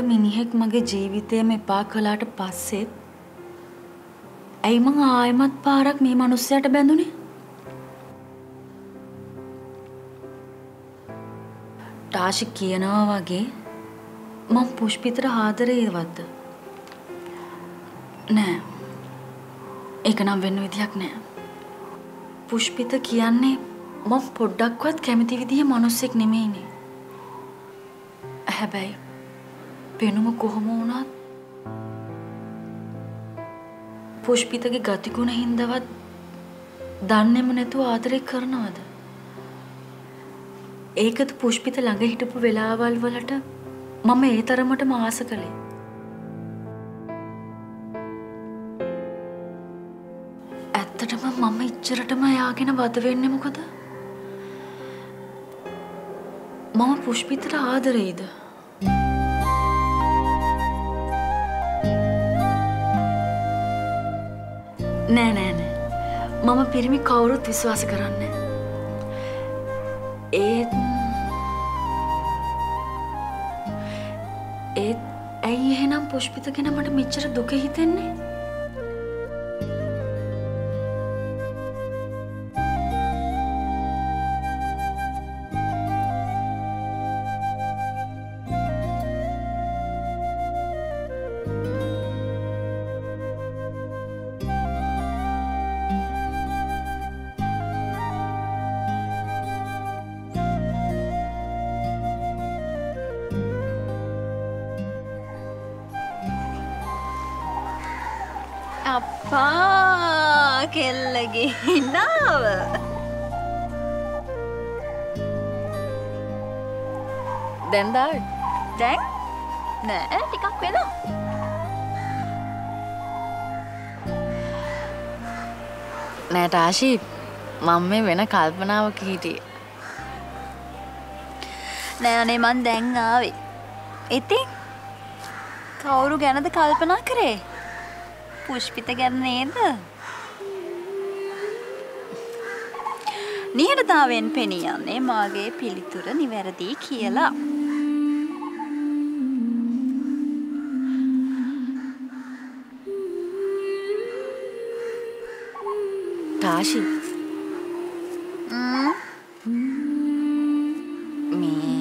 එක මිනිහෙක් මගේ ජීවිතයම එපා කළාට පස්සෙත් ඇයි මං ආයමත් පාරක් මේ මනුස්සයට බැඳුනේ? ටාෂි කියනවා වගේ මං පුෂ්පිතට ආදරේවත්ද? නෑ. ඒක නම් වෙන්න විදියක් නෑ. පුෂ්පිත කියන්නේ මම පොඩ්ඩක්වත් කැමති විදිහේ මිනිස්සෙක් නෙමෙයිනේ. හැබැයි පෙනුම කොහොම වුණත් පුෂ්පිතගේ ගතිගුණ හින්දවත් දන්නේම නැතුව ආදරේ කරනවද? ඒකද පුෂ්පිත ළඟ හිටපු වෙලාවල් වලට මම ඒ තරමටම ආස කළේ. ඇත්තටම මම ඉච්චරටම එයාගෙන වද වෙන්නේ මොකද? මම පුෂ්පිතට ආදරෙයිද? නෑ නෑ නෑ. මම පිරිමි කවුරුත් විශ්වාස කරන්නේ. ඒත් ඒත් ඇයි එහෙනම් පුෂ්පිත ගැන මට මෙච්චර දුක හිතෙන්නේ? අප්පා කෙල්ලගේ හිනාව. දැන්දා දැන්? නෑ ටිකක් වෙනවා නෑට ආශී මම මේ වෙන කල්පනාවක හිටියේ. නෑනේ මන් දැන් ආවේ. ඉතින් කවුරු ගැනද කල්පනා කරේ පුෂ්පිත ගැන නේද? නිහඬතාවෙන් පෙනී යන්නේ මාගේ පිළිතුර නිවැරදි කියලා. තාශි. මේ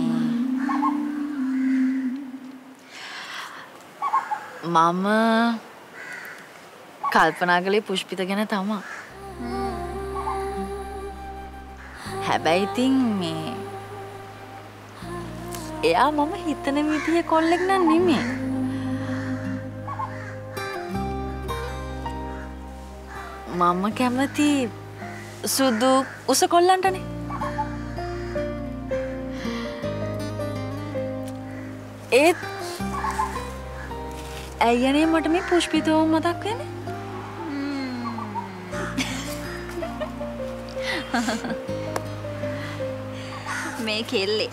මම කල්පනා කළේ පුෂ්පිත ගැන තමා. හැබැයි ඉතින් මේ එයා මම හිතන විදිය කොල්ලෙක් නම් නෙමේ මම කැමති සුදු උස කොල්ලන්ටනේ. ඒත් ඇයියනේ මට මේ පුෂ්පිතෝ මතක් වෙන මේ කෙල්ලේ.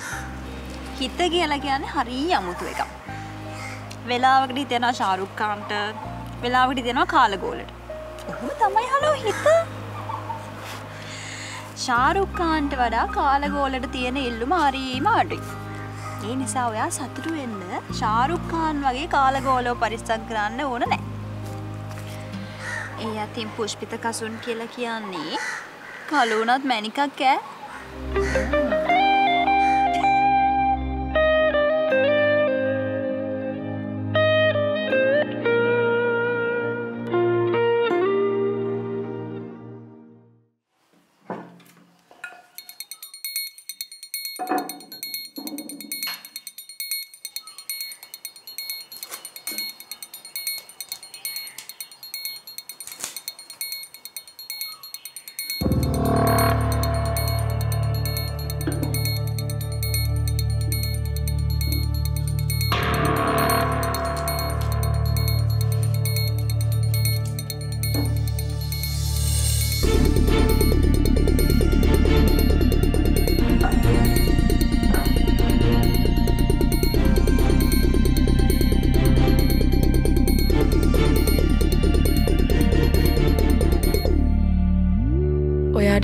හිත කියලා කියන්නේ හරී අමුතු එකක්. වෙලාවකට හිතෙනවා ශාරුක්කාන්ට වෙලාවකට හිතෙනවා කාලගෝලට. ඔහොම තමයි හලෝ හිත. ශාරුක්කාන්ට වඩා කාලගෝලට තියෙන ඉල්ලුම හරීම අඩුයි. ඒ නිසා ඔයා සතුටු වෙන්න ශාරුක්කාන් වගේ කාලගෝලෝ පරිස්සම් කරන්න ඕන නෑ. ඒ අතින් පුෂ්පිත කසුන් කියලා කියන්නේ කලුණත් මැනිකක් ඈ?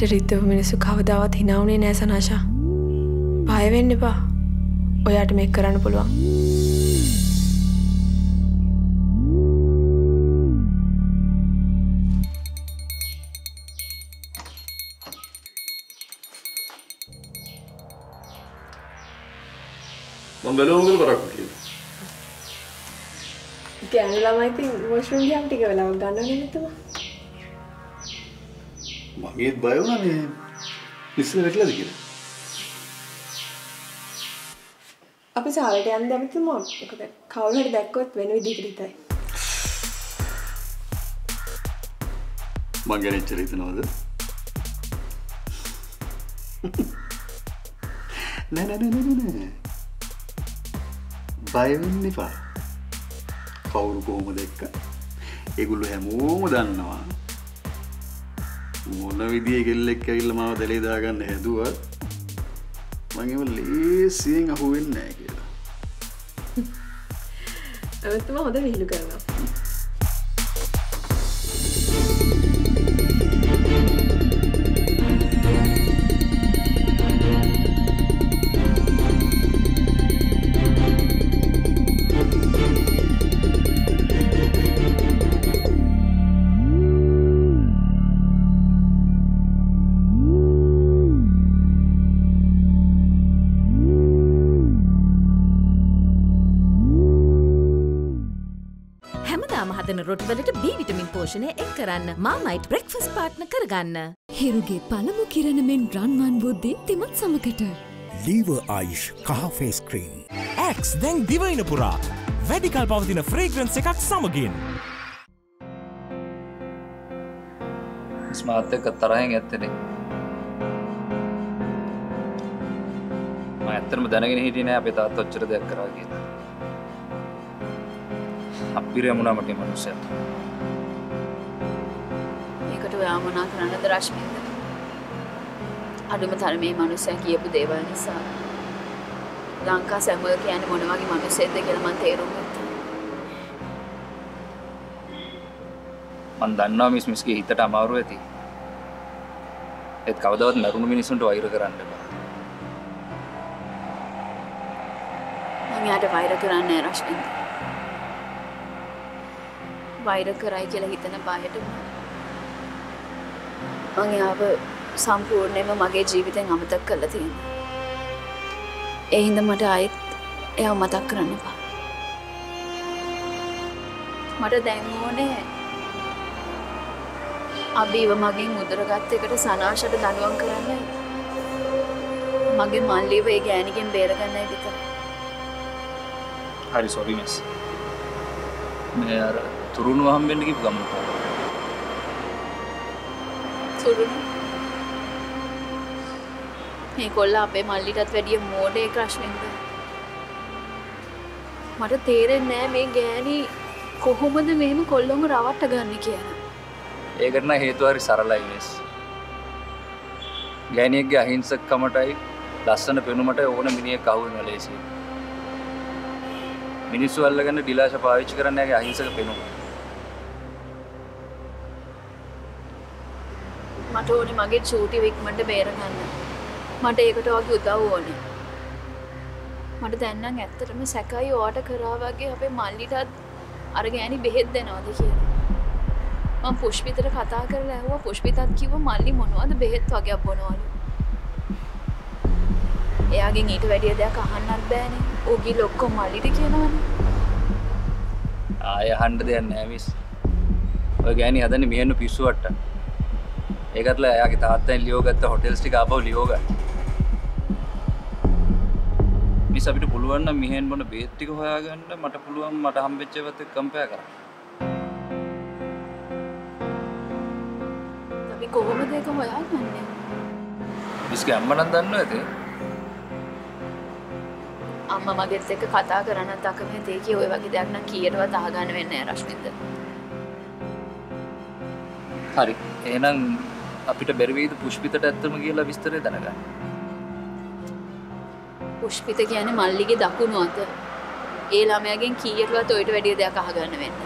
මට රිද්දව මිනිස්සු කවදාවත් හිනාවුනේ නෑ සනාශා. පයවෙන්න එපා. ඔයාට මේක කරන්න පුළුවන්. මම බැලුවම කරක් කියලා. ගෑනු ළමයි ඉතින් වොෂ්රූම් ගියාම ටික වෙලාවක් ගන්නවනේ නේද? මගේත් බය වුණා මේ ඉස්සර වැටලාද කියලා. අපි සාලට යන්න දැමිතුම මොකද කවුරු හරි දැක්කොත් වෙන විදිහකට හිතයි. මං ගැන එච්චර හිතනවද? නෑ නෑ නෑ නෑ නෑ. බය වෙන්න එපා. කවුරු කොහොම දැක්ක? ඒගොල්ලෝ හැමෝම දන්නවා. මොන විදිහේ කෙල්ලෙක් ඇවිල්ලා මාව දැලේ දාගන්න හැදුවත් මං ඒව ලේසියෙන් අහුවෙන්නේ නෑ කියලා. ඇමතුම හොඳ විහිළු කරනවා. පෝෂණය එක් කරන්න මාමයිට් බ්‍රෙක්ෆස් පාට්න කරගන්න. හිරුගේ පළමු කිරණමෙන් රන්වන් බුද්ධි තිමත් සමකට. ලීව ආයිෂ් කහ ෆේස් ක්‍රීම්. ඇක්ස් දැන් දිවයින පුරා වැඩිකල් පවතින ෆ්‍රේග්‍රන්ස් එකක් සමගින්. ස්මාර්ත එක තරහෙන් ඇත්තනේ ඇත්තරම දැනගෙන හිටිය නෑ අපේ තාත් ඔච්චර දෙයක් කරා කියලා අපිරයමුණා මට මනුස්සය ඒකට ඔයා මොනා කරන්නද රශ්මින්ද අඩුම තරමේ මනුස්සය කියපු දේවල් නිසා. ලංකා සැමුවල් කියන්නේ මොන වගේ මනුස්සයෙක්ද කියලා මම තේරුම් ගත්තා. මන් දන්නවා මිස් මිස්ගේ හිතට අමාරු ඇති. ඒත් කවදවත් මැරුණු මිනිසුන්ට වෛර කරන්න එපා. මම යාට වෛර කරන්නේ නැහැ රශ්මින්ද. වෛර කරයි කියලා හිතන බයට මං යාව සම්පූර්ණයෙන්ම මගේ ජීවිතෙන් අමතක කරලා තියෙනවා. ඒ හින්දා මට ආයෙත් එයාව මතක් කරන්න එපා. මට දැන් ඕනේ අබීව මගෙන් මුදරගත් එකට සනාශට දනුවම් කරන්නයි. මගේ මල්ලිව ඒ ගෑනිගෙන් බේරගන්නයි විතරයි. හරි සොරි මිස් මේ අර තුරුණු හම්බෙන්ට කිපු ගමු තුරුණු. මේ කොල්ල අපේ මල්ලිටත් වැඩිය මෝඩේ ක්‍රශ්වෙන්ද මට තේරෙන් නෑ මේ ගෑනි කොහොමද මෙහෙම කොල්ලොම රවට්ට ගන්න කියන ඒකටන හේතුවරි සරලයි වෙස් ගෑනියෙක්ගේ අහිංසක් කමටයි ලස්සන පෙනුමට ඕන මිනිිය කවුන ලේසි මිනිස්සු අල්ලගන්න ඩිලාශ පාවිච්චි කරන්නගේ අහිංසක පෙනුම. මට ඕනේ මගේ චූටි වික්මට බේරගන්න මට ඒකට වගේ උදව් ඕනේ. මට දැන්නම් ඇත්තටම සැකයි ඕට කරා වගේ අපේ මල්ලිටත් අර ගෑනි බෙහෙත් දෙනවද කියලා. මම පුෂ්පිතට කතා කරලා ඇහුවා පුෂ්පිතත් කිව්ව මල්ලි මොනවද බෙහෙත් වගේක් බොනවලු එයාගෙන් ඊට වැඩිය දෙයක් අහන්නත් බෑනේ. ඌගේ ලොක්කොම මල්ලිට කියනවනේ. ආය හන්ඩ දෙයක් නෑවිස් ඔය ගෑනි හදන මියන්නු පිස්සුවට්ට ඒකත්ල එයාගේ තාත්තෙන් ලියෝගත්ත හොටෙල්ස්ටි අපව ලියෝග මිස් අපිට පුළුවන්න මිහෙන් බොන බේත්තික හොයාගන්න මට පුළුවන් මට හම්බෙච්චවත කම්පය කර අපි කොහොමද ඒක හොයාගන්නේ? මිස්ක අම්මනන් දන්න ඇති? අම්ම මගෙත් එක්ක කතා කරන්න තකමේ ඒකේ ඔය වගේ දෙයක් නම් කීයටවත් අහගන්න වෙන්නේ නැහැ රශ්මින්ද හරි. එහෙනම් අපිට බැරිවීද පුෂ්පිතට ඇත්තම කියලා විස්තරය දැනගන්න පුෂ්පිත කියන්නේ මල්ලිගේ දකුණු අත. ඒ ළමයාගෙන් කීයටවත් ඔයිට වැඩිය දෙයක් අහගන්න වෙන්න.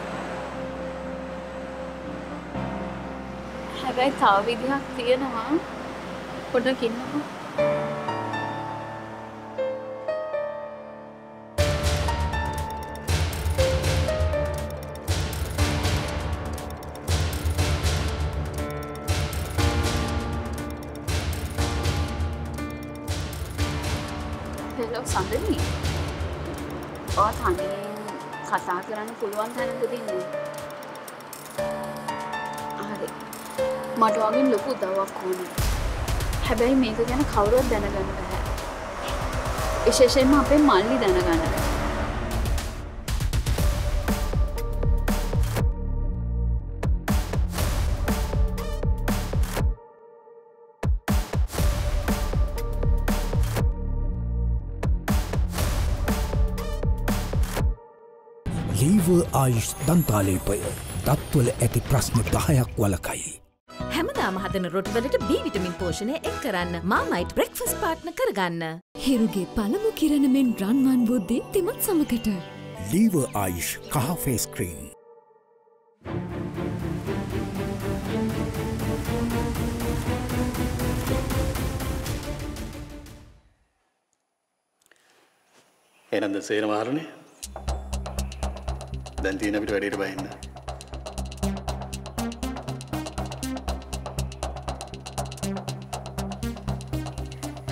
හැබැයි තව විදිහක් තියෙනවා. පොඩ්ඩක් ඉන්නකෝ. හෙලෝ සඳනී ඔය තනියෙන් කතා කරන්න පුළුවන් තැනකද ඉන්නේ? හරි. මට වගේ ලොකු උදව්වක් ඕනේ. හැබැයි මේක ගැන කවුරුවත් දැනගන්න බෑ. විශේෂයෙන්ම අපේ මල්ලි දැනගන්න බෑ. ආයුෂ් දන්තාලේපය දත්වල ඇති ප්‍රශ්න දහයක් වලකයි. හැමදාම හදන රොට්වලට B විටමින් පෝෂණය එක් කරන්න මාමයිට් බ්‍රෙක්ෆස් පාට්න කරගන්න. හිරුගේ පළමු කිරණමෙන් රන්වන් බුද්ධි තිමත් සමකට. ලීව ආයුෂ් කහෆේස්ක්‍රීන්. එනන්ද සේන මාරණය දැන්තිීන අපිට වැඩට බහින්න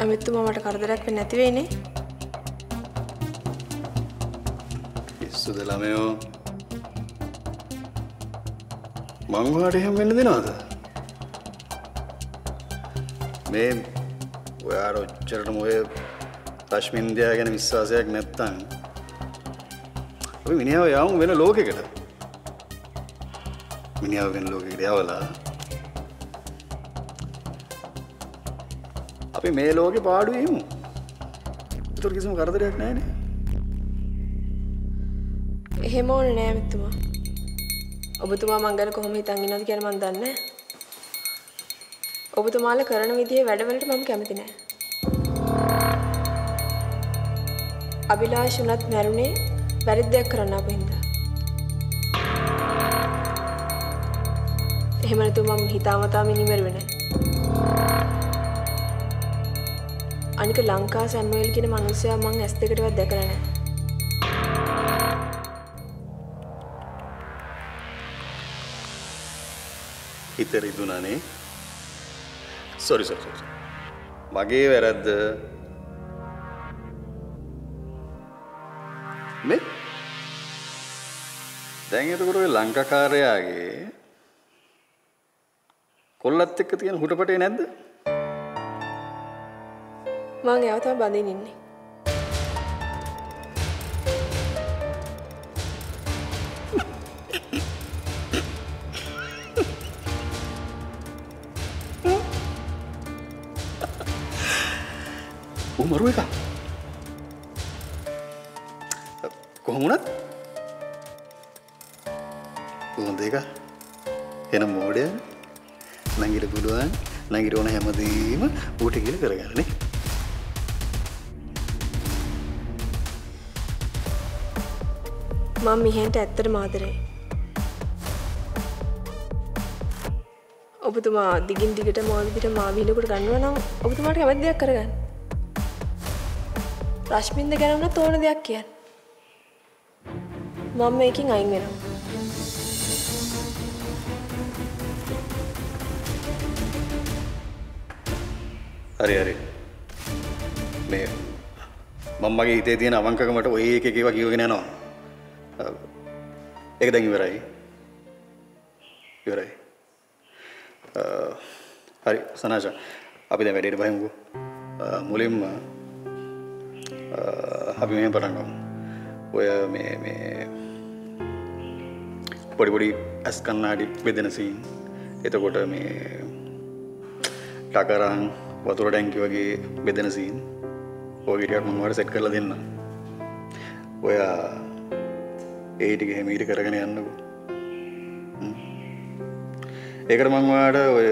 ඇමත්තුමා මට කරදරයක් වෙන්නේ නැතිවෙයිනේ පිස්සුද ළමයෝ? මංවාට එහෙම වෙන්න දෙනවාද? මේ ඔයාට ඔච්චරටම ඔය රශ්මින්දයා ගැන විශ්වාසයක් නැත්තං අපි මිනිාව යවුම් වෙන ලෝකෙකට මිනිාව වෙන ලෝකෙකට යවලා අපි මේ ලෝකෙ පාඩුවීමු තුර කිසිම කරදරයක් නෑනේ එහෙම ඕන නෑ ඇමත්තුමා ඔබතුමා මංගල කොහොම හිතන් ඉන්නවද කියලා මන් දන්නේ නෑ. ඔබතුමාලා කරන විදිහේ වැඩවලට මම කැමති නෑ. අභිලාෂ් උනත් මැරුණේ වැරද්දයක් කරන්න අප හින්දා. එහෙම නැතුව මම හිතාමතා මිනිමරුවේ නෑ. අනික ලංකා සැම්වේල් කියන මිනිස්සයා මං ඇස් දෙකටවත් දැකලා නෑ. හිත රිදුනනේ සොරි සොරි සොරි. මගේ වැරද්ද දැන් එතකොට ඔය ලංකාකාරයාගේ කොල්ලත් එක්ක තියෙන හුටපටේ නැද්ද? මං එයාව තමයි බඳින්න ඉන්නේ. ඌ මරු එකක්. කොහොම වුණත් හොඳ එක. එන මෝඩය නංගිට පුළුවන් නංගිට ඕන හැමදේම ඌට කියලා කරගන්න නේ. මම මිහෙන්ට ඇත්තට මාතරේ. ඔබතුමා දිගින් දිගට මෝල්දිට මාවිලකුට ගන්නවා නම් ඔබතුමාට කැමති දෙයක් කරගන්න. රශ්මින්ද ගැනවන තෝන දෙයක් කියන්න. මම මේකින් අයින් වෙනවා. හරි හරි. මේ මම මගේ හිතේ තියෙන අවංකකමට ඔය එක එක ඒවා කියවගෙන යනවා. ඒක දැන් ඉවරයි. ඉවරයි. අ, හරි සනාජ. අපි දැන් වැඩේට බහිමුකෝ. අ, මුලින්ම අ, අපි මෙහෙම පටන් ගමු. ඔය මේ මේ පොඩි පොඩි ඇස් කන්නාඩි බෙදෙන සීන් එතකොට මේ ටකරන් වතුර ටැංකි වගේ බෙදෙන සීන් ඕගටියක් මංවට සෙට් කරලා දෙන්න. ඔයා ඒටික හෙමීට කරගෙන යන්නකු. ඒකට මංවාට ඔය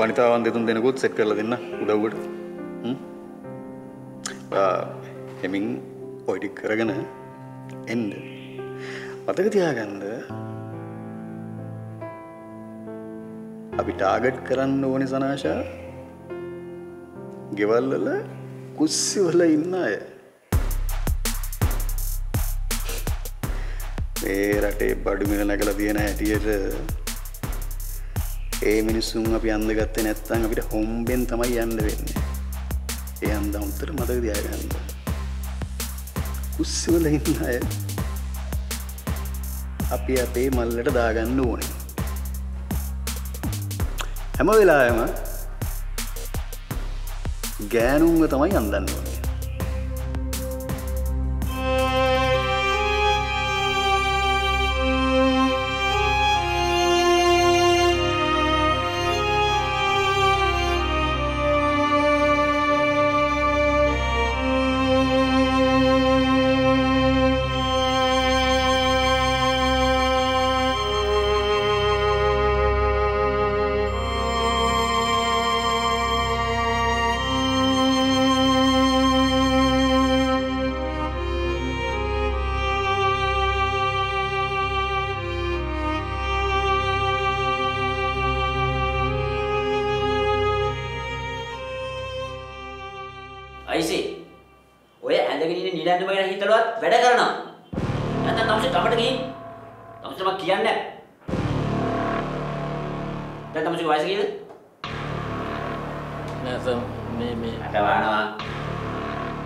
වනිතාවන් දෙතුන් දෙනකුත් සෙට් කරලා දෙන්න උදව්වට. හෙමින් ඔයිටික් කරගෙන එන්ඩ මතක තියාගන්ද අපි ටාගට් කරන්න ඕනි සනාශා ගෙවල්වල කුස්සිවල ඉන්න අය. මේ රටේ බඩුමිල නැකල තියෙන හැටියට ඒ මිනිස්සුන් අපි අන්ද ගත්තේ නැත්තං අපිට හොම්බෙන් තමයි යන්න වෙන්න. ඒ අන්ද උත්තර මතක දයාගන්න උස්සවල ඉන්න අය අපි අපේ මල්ලට දාගන්න ඕනේ. හැම වෙලායම ගෑනුන්ව තමයි අන්දන්න දැන් තමසේ වයස කීයද? නෑ සර් මේ මේ අට වහනවා.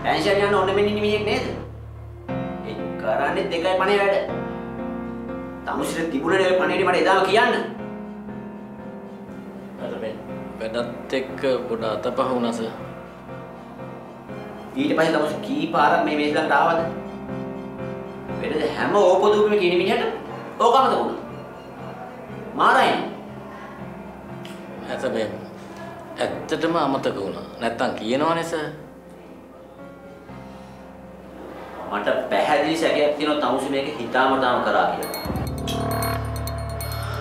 පෙන්ෂන් යන ඕන මෙන්න මිනිහෙක් නේද? ඒ කරන්නේ දෙකයි පණේ වැඩ. තමුසිට තිබුණනේ ඔය පණේටි මට එදාම කියන්න. අර මේ වැඩත් එක්ක පොඩ අතපහ වුණා සර් ඊට පස්සේ තමුසේ කී පාරක් මේ මේස් ළඟට ආවද? වෙනද හැම ඕපදූපෙම කියන මිනිහට ඕකම තිබුණා. මාරයි. ඇත මේ ඇත්තටම අමතක වුණා. නැත්තම් කියනවනේ සර් මට පැහැදිලි සැකයක් තියෙනවා තමුසේ මේක හිතාමතාම කරා කියලා.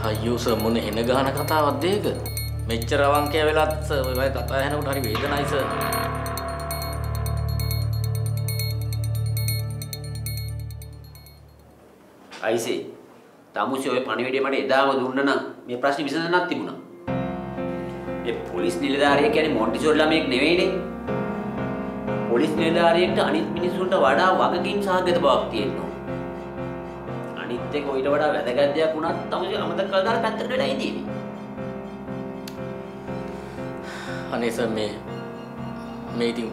අයියෝ සර් මොන එන ගහන කතාවක්ද ඒක? මෙච්චර අවංකය වෙලත් සර් ඔය වගේ කතා ඇහෙනකොට හරි වේදනයි සර්. අයිසේ තමුසේ ඔය පණිවිඩය මට එදාම දුන්න නම් මේ ප්‍රශ්නේ විසඳන්නත් තිබුණා. ඒ පොලිස් නිලධාරියෙක් කියන්නේ මොන්ටිසෝරි ළමයෙක් නෙවෙයිනේ. පොලිස් නිලධාරියෙක්ට අනිත් මිනිස්සුන්ට වඩා වගකීම් සහගත බවක් තියෙනවා. අනිත් එක ඊට වඩා වැදගත් දෙයක් වුණත් තමුසේ අමතක කරලා දාලා පැත්තට වෙලා ඉඳීවි. අනේ සර් මේ මේ ඉතින්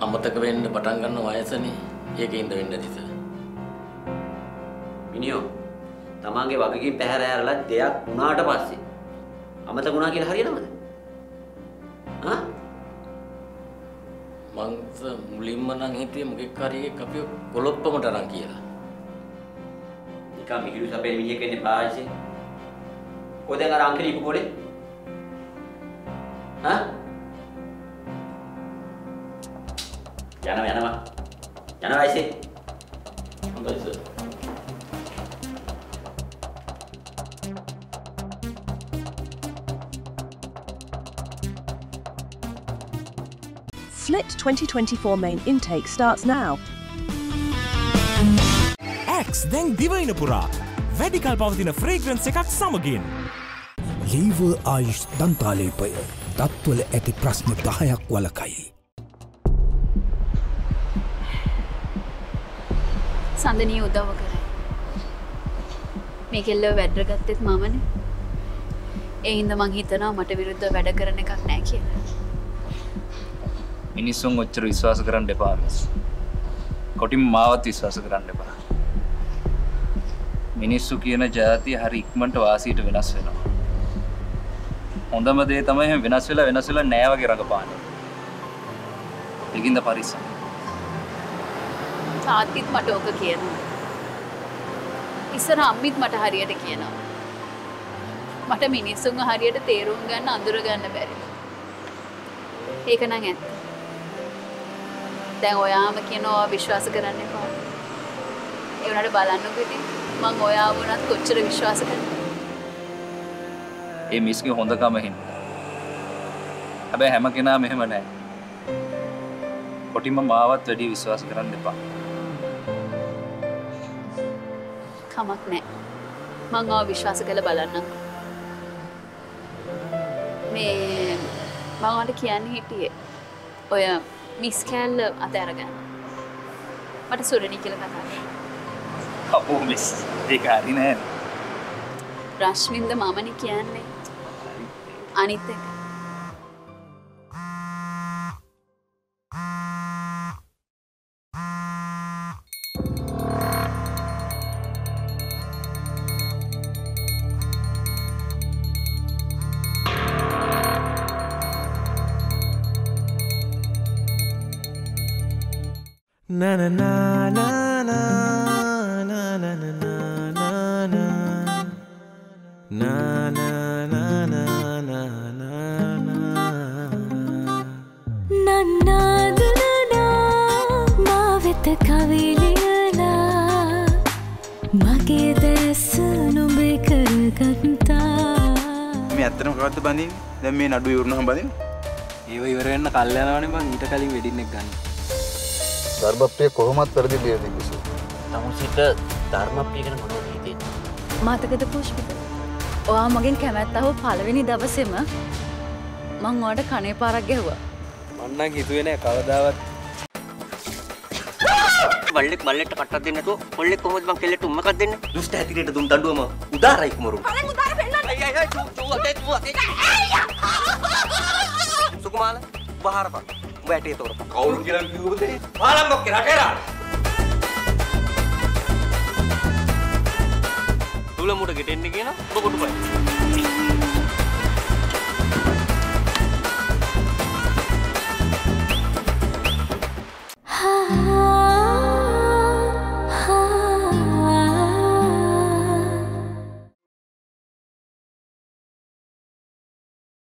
අමතක වෙන්න පටන් ගන්න වයසනේ ඒකින්ද වෙන්නේ නැති සර් මිනිහෝ තමන්ගේ වගකීම් පැහැර ඇරලා දෙයක් වුණාට පස්සේ අමතක වුණා කියලා හරියනවද? මං මුලින්ම නම් හිතුවේ මොකෙක් හරි එකක් අපිව කොලොප්පමට අරන් කියලා නිකන් මිහිරු සපේ මිනිහෙක් වෙන්නේ පායිසේ. කොහෙන්ද අර අංකලි ඉපු කොලේ? ආ? යනවා යනවා. යනවා ඉසේ. හොඳයි sir Flit 2024 main intake starts now. ඇක්ස් දැන් දිවයින පුරා වැඩිකල් පවතින ෆ්‍රේග්‍රන්ස් එකක් සමගින්. ලීව ආයුෂ් දන්තාලේපය දත්වල ඇති ප්‍රශ්න දහයක් වලකයි. සඳනී උදව කරයි. මේ කෙල්ලව වැඩරගත්තෙත් මමන එහින්ද මං හිතනවා මට විරුද්ධ වැඩ කරන එකක් නෑ කියලා. මිනිස්සුන් ඔච්චර විශ්වාස කරන්න එපා මිස්. කොටින් මාවත් විශ්වාස කරන්න එපා. මිනිස්සු කියන ජාතිය හරි ඉක්මට වාසීට වෙනස් වෙනවා. හොඳම දේ තමයි එහෙම වෙනස් වෙලා වෙනස් වෙලා නෑ වගේ රඟපාන්නේ. ඒකින්ද පරිස්සම්. තාත්තිත් මට ඕක කියනවා. ඉස්සර අම්මිත් මට හරියට කියනවා. මට මිනිස්සුන් හරියට තේරුම් ගන්න අඳුර ගන්න බැරි. ඒක නම් ඇත්ත. දැන් ඔයාම කියනවා විශ්වාස කරන්න එපා. ඒ වුණාට බලන්නකෝ ඉතින් මං ඔයා වුණත් කොච්චර විශ්වාස කරනවද? ඒ මිස්ගේ හොඳකම හින්ද. හැබැයි හැම කෙනා මෙහෙම නෑ. කොටිම මාවත් වැඩි විශ්වාස කරන්න එපා. කමක් නෑ. මං ආව විශ්වාස කළ බලන්න. මේ මං ඔයාලට කියන්න හිටියේ. ඔය මිස් කෑල්ල අතෑරගන්න. මට සුරණි කියලා කතා. අපෝ මිස් ඒක හරි නෑ. රශ්මින්ද මමනි කියන්නේ. අනිත් එක. මේ කවද්ද බඳින්නේ? දැන් මේ නඩු ඉවරනහම බඳින්න. ඒව ඉවර වෙන්න කල් යනවනේ බං ඊට කලින් වෙඩින් එක ගන්න. ධර්මප්‍රිය කොහොමත් වැරදි ලියද කිසි. තමුසිට ධර්මප්‍රිය ගැන මොනවද හිතෙන්නේ? මතකද පුෂ්පිත ඔයා මගෙන් කැමැත්තහු පළවෙනි දවසෙම මං ඕට කනේ පාරක් ගැහ්වා මන්නන් හිතුවේ නෑ කවදාවත් බල්ලෙක් බල්ලෙක්ට කට්ටක් දෙන්න නැතුව කොල්ලෙක් කොහොමද මං කෙල්ලෙක්ට උම්මකක් දෙන්නේ? දුෂ්ට ඇතිරේට දුම් දඬුවම උදාරයි කුමරු. සුකුමාල බහාරපන්. උඹ ඇටේ තෝරපන්. කවුරු කියලා කිව්වද? පාලම් මොක්කේ රටේලා. තුල මුට ගෙටෙන්න කියන ඔබ කොටුපයි.